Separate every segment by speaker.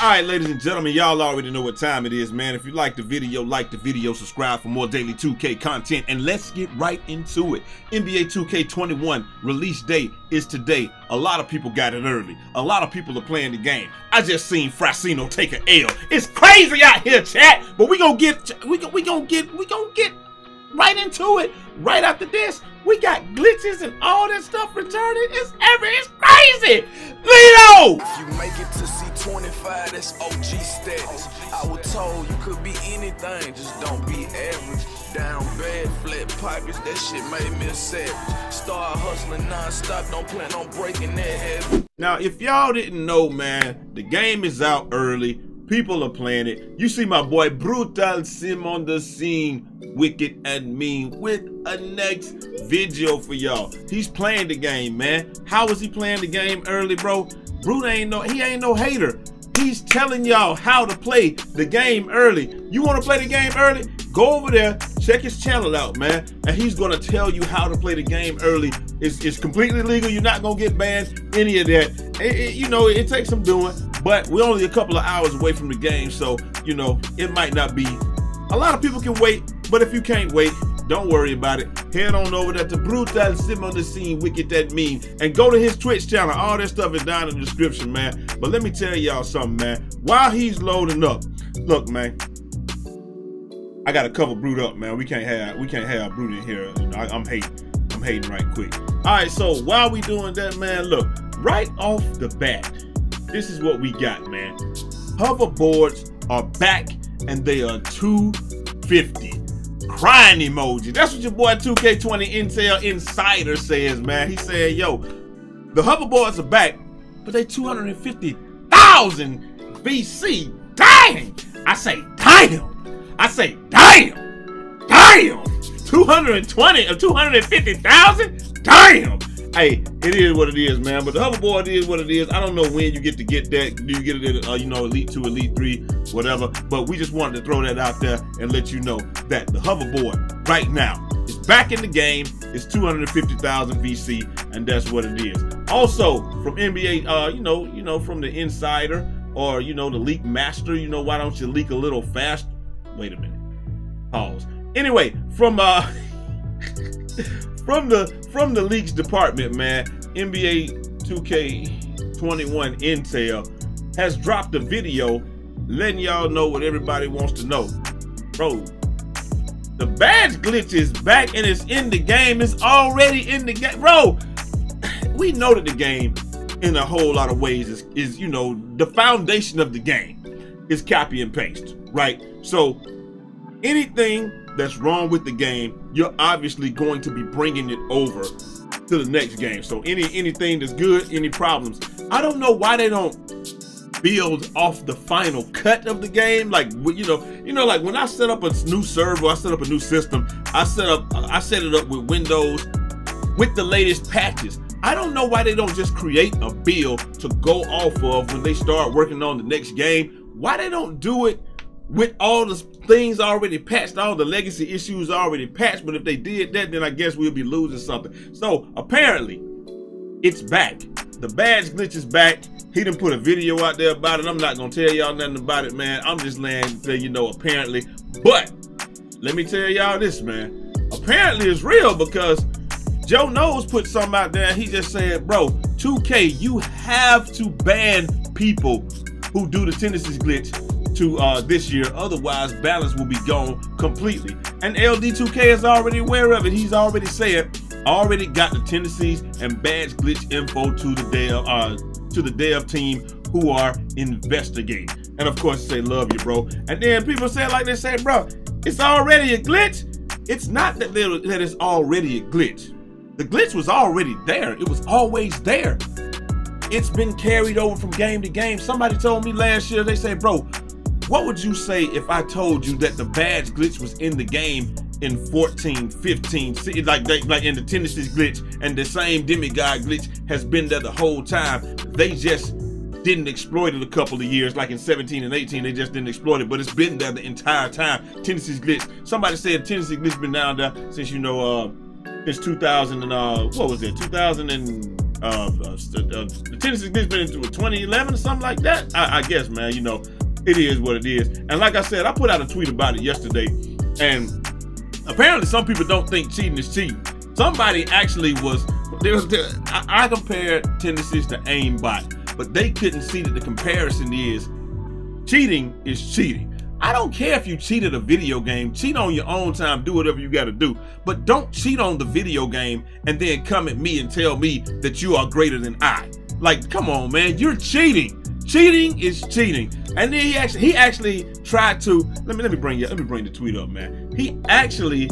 Speaker 1: All right, ladies and gentlemen, y'all already know what time it is, man. If you like the video, like the video, subscribe for more daily 2K content, and let's get right into it. NBA 2K21 release date is today. A lot of people got it early. A lot of people are playing the game. I just seen Fracino take an L. It's crazy out here, chat. But we gonna get we gonna we gonna get we gonna get right into it right after this. We got glitches and all that stuff returning. It's every it's crazy. Lito!
Speaker 2: If you make it to C25, that's OG status. I was told you could be anything, just don't be average. Down bad, flat pockets, that shit made me a savage. Start hustling non-stop, don't plan on breaking that habit.
Speaker 1: Now, if y'all didn't know, man, the game is out early. People are playing it. You see my boy Brutalsim on the scene, wicked and mean, with a next video for y'all. He's playing the game, man. How is he playing the game early, bro? Brute ain't no, he ain't no hater. He's telling y'all how to play the game early. You want to play the game early? Go over there, check his channel out, man. And he's going to tell you how to play the game early. It's, it's completely legal. You're not going to get banned, any of that. It, it, you know, it takes some doing. But we're only a couple of hours away from the game, so you know it might not be. A lot of people can wait, but if you can't wait, don't worry about it. Head on over there to Brutalsim on the scene, Wicked That Mean, and go to his Twitch channel. All that stuff is down in the description, man. But let me tell y'all something, man. While he's loading up, look, man. I gotta cover Brute up, man. We can't have we can't have Brute in here. I, I'm hating. I'm hating right quick. All right, so while we doing that, man, look right off the bat this is what we got, man. Hoverboards are back and they are 250. Crying emoji. That's what your boy 2K20 Intel Insider says, man. He said, yo, the hoverboards are back, but they 250,000 VC. Dang! I say, damn! I say, damn! Damn! 220 or 250,000? Damn! hey, it is what it is, man. But the hoverboard is what it is. I don't know when you get to get that. Do you get it uh, you know, Elite 2, Elite 3, whatever. But we just wanted to throw that out there and let you know that the hoverboard right now is back in the game. It's 250,000 VC, and that's what it is. Also, from NBA, uh, you know, you know, from the insider or, you know, the leak master, you know, why don't you leak a little fast? Wait a minute. Pause. Anyway, from, uh, from the from the leaks department, man, NBA 2K21 Intel has dropped a video letting y'all know what everybody wants to know. Bro, the badge glitch is back and it's in the game. It's already in the game. Bro, we know that the game in a whole lot of ways is, is, you know, the foundation of the game is copy and paste, right? So anything that's wrong with the game, you're obviously going to be bringing it over to the next game. So any anything that's good, any problems. I don't know why they don't build off the final cut of the game. Like you know, you know, like when I set up a new server, I set up a new system. I set up, uh, I set it up with Windows with the latest patches. I don't know why they don't just create a build to go off of when they start working on the next game. Why they don't do it with all the things already patched, all the legacy issues already patched. But if they did that, then I guess we'll be losing something. So apparently, it's back. The badge glitch is back. He didn't put a video out there about it. I'm not gonna tell y'all nothing about it, man. I'm just laying to you know apparently. But let me tell y'all this, man. Apparently it's real because Joe Knows put something out there. He just said, bro, 2K, you have to ban people who do the tendencies glitch to uh, this year. Otherwise, balance will be gone completely. And LD2K is already aware of it. He's already said, already got the tendencies and badge glitch info to the dev, uh, to the dev team who are investigating. And of course, say love you, bro. And then people say like they say, bro, it's already a glitch. It's not that that it's already a glitch. The glitch was already there. It was always there. It's been carried over from game to game. Somebody told me last year, they say, bro, what would you say if I told you that the badge glitch was in the game in 14, 15, like like in the tendencies glitch and the same demigod glitch has been there the whole time. They just didn't exploit it a couple of years, like in 17 and 18, they just didn't exploit it, but it's been there the entire time. Tendencies glitch. Somebody said Tennessee glitch been down there since you know uh since 2000 and uh what was it 2000 and uh, uh, the Tennessee glitch been into 2011 or something like that. I, I guess, man. You know, it is what it is. And like I said, I put out a tweet about it yesterday, and apparently some people don't think cheating is cheating. Somebody actually was there was there, I, I compared Tennessee's to aimbot, but they couldn't see that the comparison is cheating is cheating. I don't care if you cheated a video game, cheat on your own time, do whatever you gotta do. But don't cheat on the video game and then come at me and tell me that you are greater than I. Like, come on, man, you're cheating. Cheating is cheating. And then he actually he actually tried to let me let me bring you let me bring the tweet up, man. He actually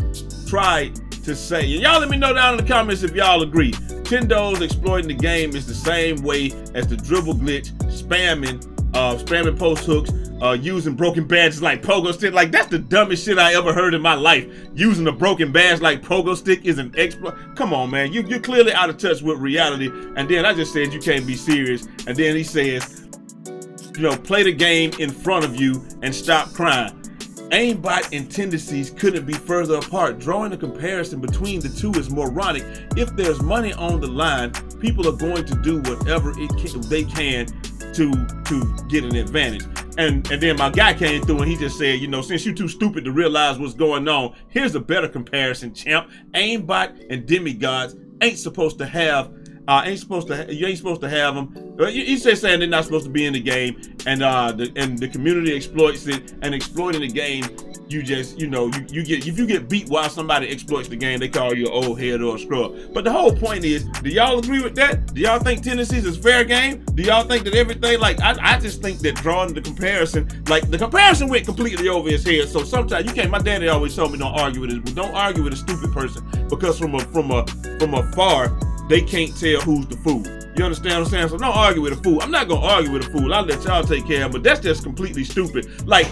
Speaker 1: tried to say, and y'all let me know down in the comments if y'all agree. Tendo's exploiting the game is the same way as the dribble glitch, spamming, uh, spamming post hooks, uh, using broken badges like pogo stick. Like that's the dumbest shit I ever heard in my life. Using a broken badge like pogo stick is an exploit. Come on, man, you you're clearly out of touch with reality. And then I just said you can't be serious. And then he says, you know, play the game in front of you and stop crying. Aimbot and tendencies couldn't be further apart. Drawing a comparison between the two is moronic. If there's money on the line, people are going to do whatever it can, they can to to get an advantage. And and then my guy came through and he just said, you know, since you're too stupid to realize what's going on, here's a better comparison, champ. Aimbot and demigods ain't supposed to have uh, ain't supposed to you ain't supposed to have them. He said saying they're not supposed to be in the game, and uh, the, and the community exploits it and exploiting the game. You just you know you, you get if you get beat while somebody exploits the game, they call you an old head or a scrub. But the whole point is, do y'all agree with that? Do y'all think Tennessee's is fair game? Do y'all think that everything like I, I just think that drawing the comparison like the comparison went completely over his head. So sometimes you can't. My daddy always told me don't argue with it. Don't argue with a stupid person because from a from a from afar they can't tell who's the fool. You understand what I'm saying? So don't argue with a fool. I'm not gonna argue with a fool. I'll let y'all take care of it, but that's just completely stupid. Like,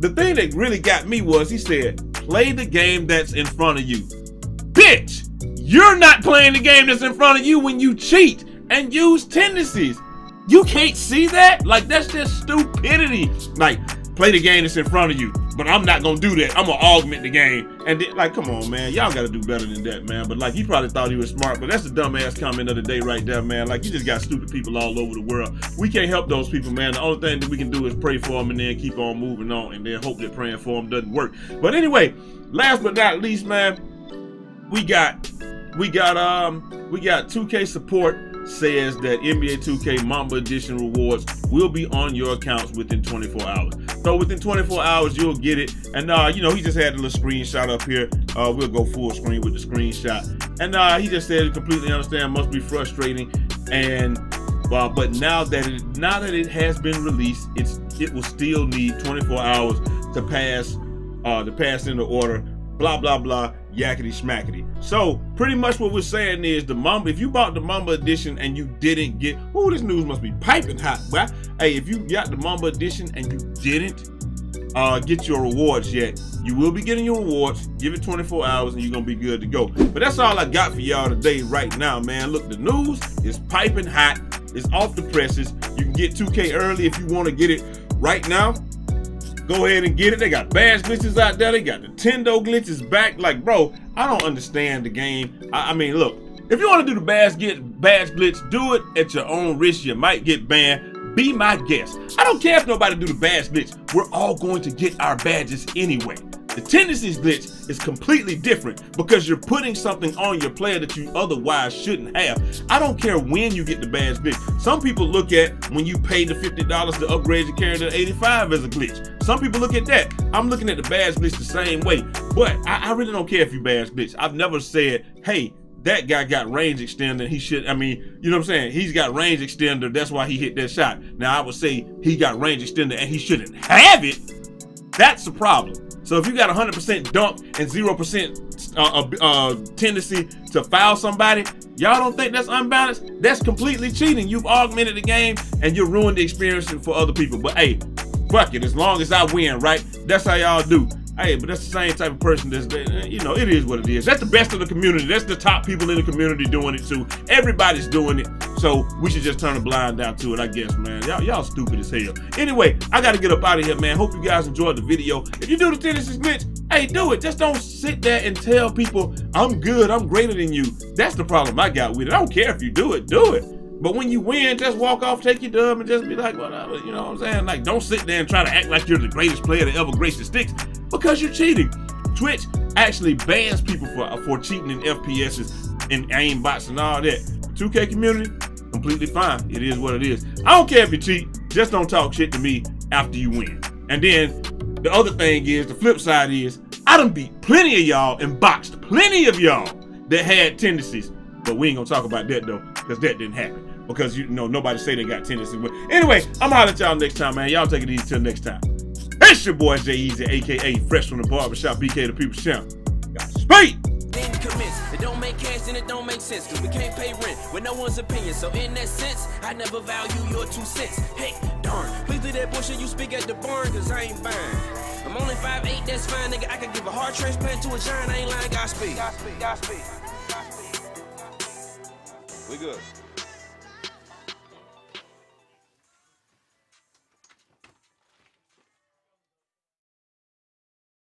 Speaker 1: the thing that really got me was he said, play the game that's in front of you. Bitch, you're not playing the game that's in front of you when you cheat and use tendencies. You can't see that? Like, that's just stupidity. Like, play the game that's in front of you but I'm not gonna do that. I'm gonna augment the game. And then, like, come on, man, y'all gotta do better than that, man. But like, he probably thought he was smart, but that's the dumbass comment of the day right there, man. Like, you just got stupid people all over the world. We can't help those people, man. The only thing that we can do is pray for them and then keep on moving on, and then hope that praying for them doesn't work. But anyway, last but not least, man, we got, we got, um, we got 2K support says that NBA 2K Mamba Edition rewards will be on your accounts within 24 hours. So within 24 hours, you'll get it. And uh, you know, he just had a little screenshot up here. Uh, we'll go full screen with the screenshot. And uh, he just said, completely understand, must be frustrating. And uh, but now that it now that it has been released, it's it will still need 24 hours to pass uh, to pass into order. Blah blah blah yakety smackety. So pretty much what we're saying is the Mamba, if you bought the Mamba edition and you didn't get, oh, this news must be piping hot. Hey, if you got the Mamba edition and you didn't uh, get your rewards yet, you will be getting your rewards. Give it 24 hours and you're gonna be good to go. But that's all I got for y'all today right now, man. Look, the news is piping hot. It's off the presses. You can get 2K early if you want to get it right now. Go ahead and get it. They got badge glitches out there. They got Nintendo glitches back. Like, bro, I don't understand the game. I, I mean, look, if you want to do the badge get badge glitch, do it at your own risk. You might get banned. Be my guest. I don't care if nobody do the badge glitch. We're all going to get our badges anyway. The tendencies glitch is completely different because you're putting something on your player that you otherwise shouldn't have. I don't care when you get the badge glitch. Some people look at when you pay the $50 to upgrade your character to 85 as a glitch. Some people look at that. I'm looking at the badge glitch the same way. But I, I really don't care if you badge glitch. I've never said, hey, that guy got range extender. He should, I mean, you know what I'm saying? He's got range extender. That's why he hit that shot. Now, I would say he got range extender and he shouldn't have it. That's the problem. So if you got 100% dunk and 0% uh, uh, uh, tendency to foul somebody, y'all don't think that's unbalanced? That's completely cheating. You've augmented the game and you ruined the experience for other people. But hey, fuck it. As long as I win, right? That's how y'all do. Hey, but that's the same type of person that's, you know, it is what it is. That's the best of the community. That's the top people in the community doing it too. Everybody's doing it. So we should just turn a blind eye to it, I guess, man. Y'all, y'all stupid as hell. Anyway, I got to get up out of here, man. Hope you guys enjoyed the video. If you do the Tennessee's glitch, Hey, do it. Just don't sit there and tell people I'm good, I'm greater than you. That's the problem I got with it. I don't care if you do it, do it. But when you win, just walk off, take your dub, and just be like, whatever. You know what I'm saying? Like, don't sit there and try to act like you're the greatest player that ever graced the sticks because you're cheating. Twitch actually bans people for for cheating in FPSs and aim bots and all that. 2K community, completely fine. It is what it is. I don't care if you cheat. Just don't talk shit to me after you win. And then the other thing is, the flip side is, I done beat plenty of y'all and boxed plenty of y'all that had tendencies. But we ain't gonna talk about that though, because that didn't happen. Because you know nobody say they got tendencies. But anyway, I'm holler at y'all next time, man. Y'all take it easy till next time. It's your boy Jai Eazy, aka Fresh from the Barbershop, BK the People's Champ. Got speed!
Speaker 3: Then commence. It don't make cash and it don't make sense. Cause we can't pay rent with no one's opinion. So in that sense, I never value your two cents. Hey, darn. Please do that bullshit you speak at the barn, cause I ain't buying. I'm only 5'8, that's fine, nigga. I can give a heart transplant to a giant, I ain't lying, Godspeed. Godspeed, Godspeed. We good.